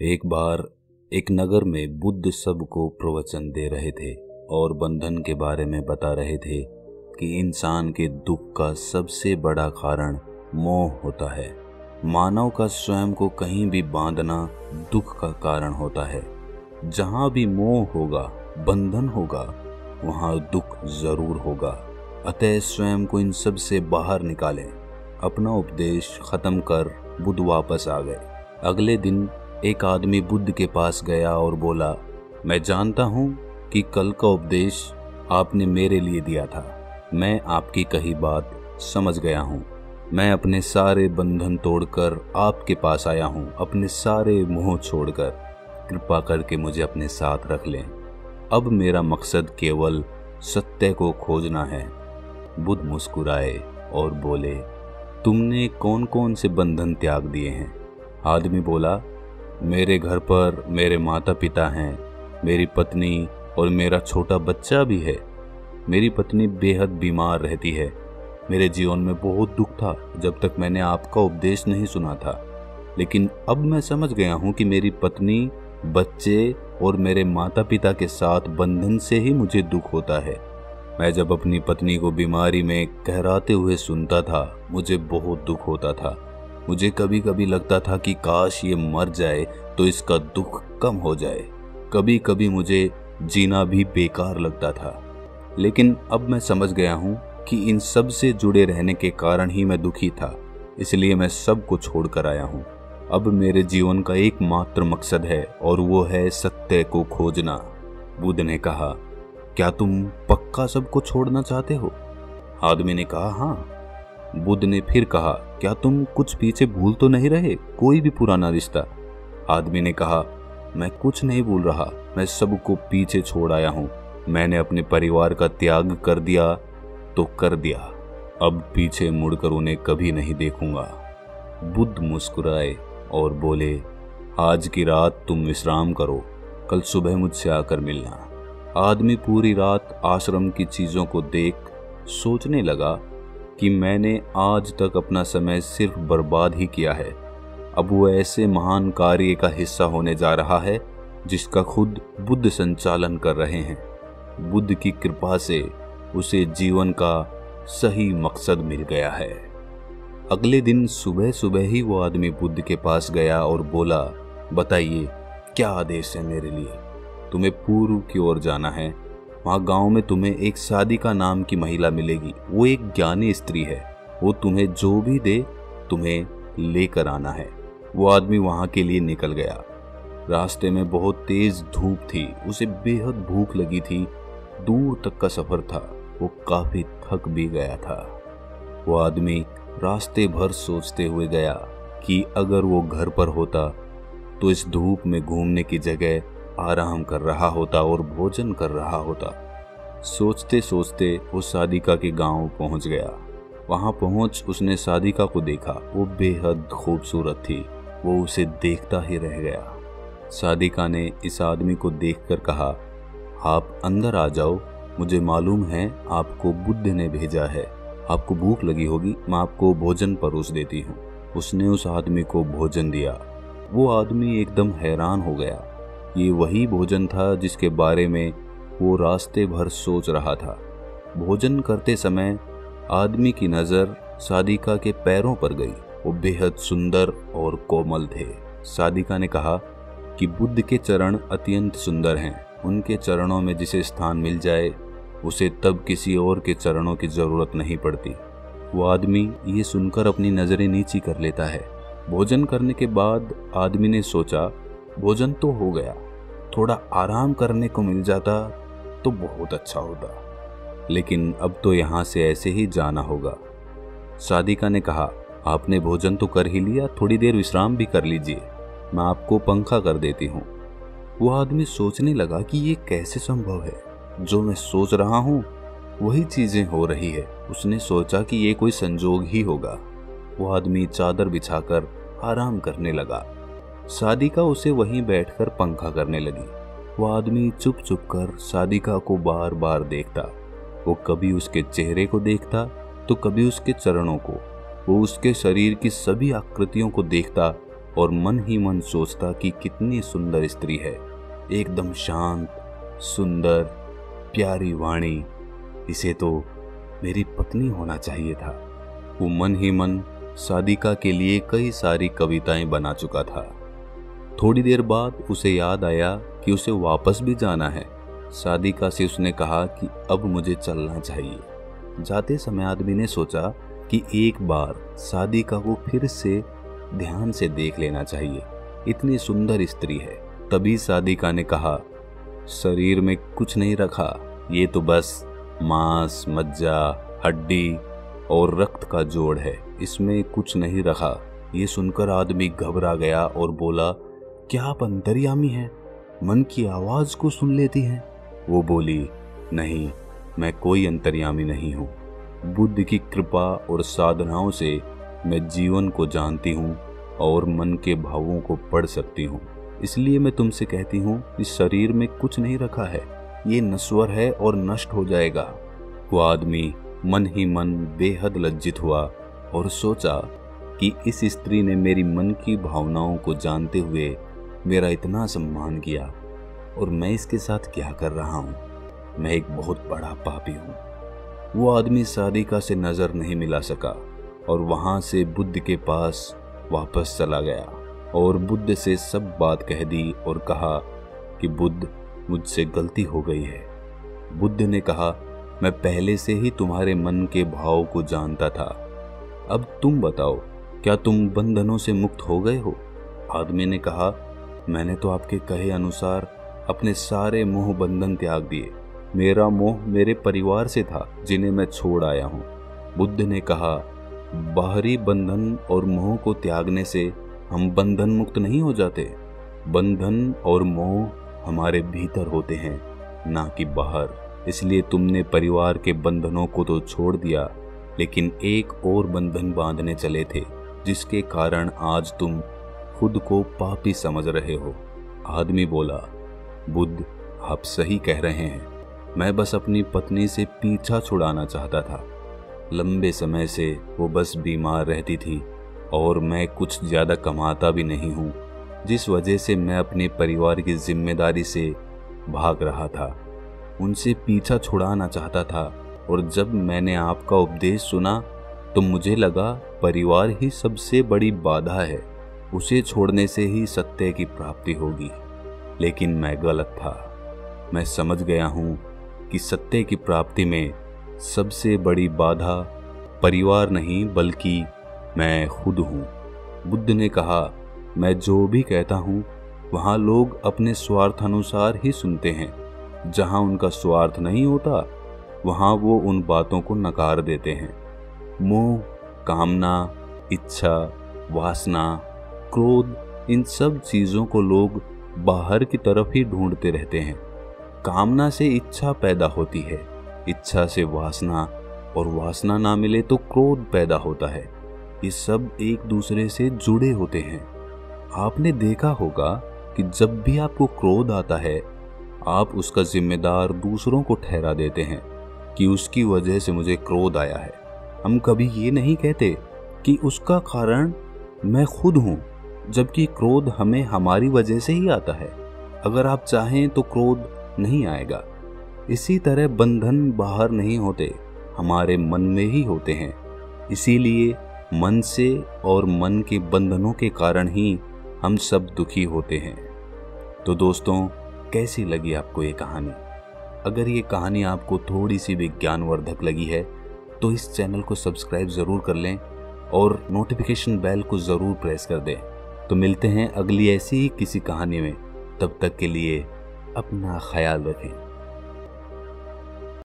एक बार एक नगर में बुद्ध सबको प्रवचन दे रहे थे और बंधन के बारे में बता रहे थे कि इंसान के दुख का सबसे बड़ा कारण मोह होता है। मानव का स्वयं को कहीं भी बांधना दुख का कारण होता है। जहाँ भी मोह होगा, बंधन होगा, वहाँ दुख ज़रूर होगा। अतः स्वयं को इन सबसे बाहर निकालें। अपना उपदेश खत्म कर बुद्ध वापस आ गए। अगले दिन एक आदमी बुद्ध के पास गया और बोला, मैं जानता हूँ कि कल का उपदेश आपने मेरे लिए दिया था। मैं आपकी कही बात समझ गया हूँ। मैं अपने सारे बंधन तोड़कर आपके पास आया हूँ। अपने सारे मोह छोड़कर। कृपा करके मुझे अपने साथ रख लें। अब मेरा मकसद केवल सत्य को खोजना है। बुद्ध मुस्कुराए और बोले, तुमने कौन कौन से बंधन त्याग दिए हैं? आदमी बोला मेरे घर पर मेरे माता पिता हैं, मेरी पत्नी और मेरा छोटा बच्चा भी है। मेरी पत्नी बेहद बीमार रहती है। मेरे जीवन में बहुत दुख था जब तक मैंने आपका उपदेश नहीं सुना था। लेकिन अब मैं समझ गया हूँ कि मेरी पत्नी, बच्चे और मेरे माता पिता के साथ बंधन से ही मुझे दुख होता है। मैं जब अपनी पत्नी को बीमारी में कहराते हुए सुनता था, मुझे बहुत दुख होता था। मुझे कभी कभी लगता था कि काश ये मर जाए तो इसका दुख कम हो जाए। कभी कभी मुझे जीना भी बेकार लगता था। लेकिन अब मैं समझ गया हूँ कि इन सबसे जुड़े रहने के कारण ही मैं दुखी था, इसलिए मैं सबको छोड़कर आया हूँ। अब मेरे जीवन का एकमात्र मकसद है, और वो है सत्य को खोजना। बुद्ध ने कहा, क्या तुम पक्का सबको छोड़ना चाहते हो? आदमी ने कहा हाँ। बुद्ध ने फिर कहा, क्या तुम कुछ पीछे भूल तो नहीं रहे? कोई भी पुराना रिश्ता? आदमी ने कहा, मैं कुछ नहीं भूल रहा, मैं सबको पीछे छोड़ आया हूँ। मैंने अपने परिवार का त्याग कर दिया तो कर दिया। अब पीछे मुड़कर उन्हें कभी नहीं देखूँगा। बुद्ध मुस्कुराए और बोले, आज की रात तुम विश्राम करो, कल सुबह मुझसे आकर मिलना। आदमी पूरी रात आश्रम की चीज़ों को देख, सोचने लगा कि मैंने आज तक अपना समय सिर्फ़ बर्बाद ही किया है। अब वो ऐसे महान कार्य का हिस्सा होने जा रहा है, जिसका खुद बुद्ध संचालन कर रहे हैं। बुद्ध की कृपा से उसे जीवन का सही मकसद मिल गया है। अगले दिन सुबह सुबह ही वो आदमी बुद्ध के पास गया और बोला, बताइए, क्या आदेश है मेरे लिए? तुम्हें पूर्व की ओर जाना है। वहाँ गाँव में तुम्हें एक सादिका नाम की महिला मिलेगी। वो एक ज्ञानी स्त्री है। वो तुम्हें जो भी दे, तुम्हें लेकर आना है। वो आदमी वहाँ के लिए निकल गया। रास्ते में बहुत तेज धूप थी। उसे बेहद भूख लगी थी। दूर तक का सफ़र था। वो काफ़ी थक भी गया था। वो आदमी रास्ते भर सोचते हुए गया कि अगर वो घर पर होता तो इस धूप में घूमने की जगह आराम कर रहा होता और भोजन कर रहा होता। सोचते सोचते वो सादिका के गाँव पहुँच गया। वहाँ पहुँच उसने सादिका को देखा। वो बेहद खूबसूरत थी। वो उसे देखता ही रह गया। सादिका ने इस आदमी को देखकर कहा, आप अंदर आ जाओ। मुझे मालूम है आपको बुद्ध ने भेजा है। आपको भूख लगी होगी। मैं आपको भोजन परोस देती हूँ। उसने उस आदमी को भोजन दिया। वो आदमी एकदम हैरान हो गया। ये वही भोजन था जिसके बारे में वो रास्ते भर सोच रहा था। भोजन करते समय आदमी की नज़र सादिका के पैरों पर गई। वो बेहद सुंदर और कोमल थे। सादिका ने कहा कि बुद्ध के चरण अत्यंत सुंदर हैं। उनके चरणों में जिसे स्थान मिल जाए, उसे तब किसी और के चरणों की ज़रूरत नहीं पड़ती। वो आदमी ये सुनकर अपनी नज़रें नीची कर लेता है। भोजन करने के बाद आदमी ने सोचा, भोजन तो हो गया। थोड़ा आराम करने को मिल जाता तो बहुत अच्छा होता। लेकिन अब तो यहाँ से ऐसे ही जाना होगा। सादिका ने कहा, आपने भोजन तो कर ही लिया, थोड़ी देर विश्राम भी कर लीजिए। मैं आपको पंखा कर देती हूँ। वो आदमी सोचने लगा कि ये कैसे संभव है। जो मैं सोच रहा हूँ, वही चीज़ें हो रही है। उसने सोचा कि ये कोई संजोग ही होगा। वो आदमी चादर बिछाकर आराम करने लगा। सादिका उसे वहीं बैठकर पंखा करने लगी। वो आदमी चुप चुप कर सादिका को बार बार देखता। वो कभी उसके चेहरे को देखता तो कभी उसके चरणों को। वो उसके शरीर की सभी आकृतियों को देखता और मन ही मन सोचता कि कितनी सुंदर स्त्री है। एकदम शांत, सुंदर, प्यारी वाणी। इसे तो मेरी पत्नी होना चाहिए था। वो मन ही मन सादिका के लिए कई सारी कविताएँ बना चुका था। थोड़ी देर बाद उसे याद आया कि उसे वापस भी जाना है। सादिका से उसने कहा कि अब मुझे चलना चाहिए। जाते समय आदमी ने सोचा कि एक बार सादिका को फिर से ध्यान से देख लेना चाहिए। इतनी सुंदर स्त्री है। तभी सादिका ने कहा, शरीर में कुछ नहीं रखा। ये तो बस मांस, मज्जा, हड्डी और रक्त का जोड़ है। इसमें कुछ नहीं रखा। ये सुनकर आदमी घबरा गया और बोला क्या आप अंतर्यामी हैं? मन की आवाज़ को सुन लेती हैं? वो बोली, नहीं, मैं कोई अंतर्यामी नहीं हूँ। बुद्ध की कृपा और साधनाओं से मैं जीवन को जानती हूँ और मन के भावों को पढ़ सकती हूँ। इसलिए मैं तुमसे कहती हूँ, इस शरीर में कुछ नहीं रखा है। ये नश्वर है और नष्ट हो जाएगा। वो आदमी मन ही मन बेहद लज्जित हुआ और सोचा कि इस स्त्री ने मेरी मन की भावनाओं को जानते हुए मेरा इतना सम्मान किया और मैं इसके साथ क्या कर रहा हूँ? मैं एक बहुत बड़ा पापी हूँ। वो आदमी सादिका से नज़र नहीं मिला सका और वहाँ से बुद्ध के पास वापस चला गया और बुद्ध से सब बात कह दी और कहा कि, बुद्ध, मुझसे गलती हो गई है। बुद्ध ने कहा, मैं पहले से ही तुम्हारे मन के भाव को जानता था। अब तुम बताओ, क्या तुम बंधनों से मुक्त हो गए हो? आदमी ने कहा मैंने तो आपके कहे अनुसार अपने सारे मोह बंधन त्याग दिए। मेरा मोह मेरे परिवार से था, जिन्हें मैं छोड़ आया हूँ। बुद्ध ने कहा, बाहरी बंधन और मोह को त्यागने से हम बंधन मुक्त नहीं हो जाते। बंधन और मोह हमारे भीतर होते हैं, ना कि बाहर। इसलिए तुमने परिवार के बंधनों को तो छोड़ दिया, लेकिन एक और बंधन बांधने चले थे, जिसके कारण आज तुम खुद को पापी समझ रहे हो। आदमी बोला, बुद्ध, आप सही कह रहे हैं। मैं बस अपनी पत्नी से पीछा छुड़ाना चाहता था। लंबे समय से वो बस बीमार रहती थी और मैं कुछ ज़्यादा कमाता भी नहीं हूँ, जिस वजह से मैं अपने परिवार की ज़िम्मेदारी से भाग रहा था। उनसे पीछा छुड़ाना चाहता था और जब मैंने आपका उपदेश सुना तो मुझे लगा, परिवार ही सबसे बड़ी बाधा है। उसे छोड़ने से ही सत्य की प्राप्ति होगी। लेकिन मैं गलत था। मैं समझ गया हूँ कि सत्य की प्राप्ति में सबसे बड़ी बाधा परिवार नहीं, बल्कि मैं खुद हूँ। बुद्ध ने कहा, मैं जो भी कहता हूँ, वहाँ लोग अपने स्वार्थ अनुसार ही सुनते हैं। जहाँ उनका स्वार्थ नहीं होता, वहाँ वो उन बातों को नकार देते हैं। मोह, कामना, इच्छा, वासना क्रोध, इन सब चीज़ों को लोग बाहर की तरफ़ ही ढूंढते रहते हैं। कामना से इच्छा पैदा होती है। इच्छा से वासना और वासना ना मिले तो क्रोध पैदा होता है। ये सब एक दूसरे से जुड़े होते हैं। आपने देखा होगा कि जब भी आपको क्रोध आता है, आप उसका जिम्मेदार दूसरों को ठहरा देते हैं कि उसकी वजह से मुझे क्रोध आया है। हम कभी ये नहीं कहते कि उसका कारण मैं खुद हूँ। जबकि क्रोध हमें हमारी वजह से ही आता है। अगर आप चाहें तो क्रोध नहीं आएगा। इसी तरह बंधन बाहर नहीं होते, हमारे मन में ही होते हैं। इसीलिए मन से और मन के बंधनों के कारण ही हम सब दुखी होते हैं। तो दोस्तों, कैसी लगी आपको ये कहानी? अगर ये कहानी आपको थोड़ी सी विज्ञानवर्धक लगी है तो इस चैनल को सब्सक्राइब ज़रूर कर लें और नोटिफिकेशन बेल को ज़रूर प्रेस कर दें। तो मिलते हैं अगली ऐसी ही किसी कहानी में। तब तक के लिए अपना ख्याल रखें।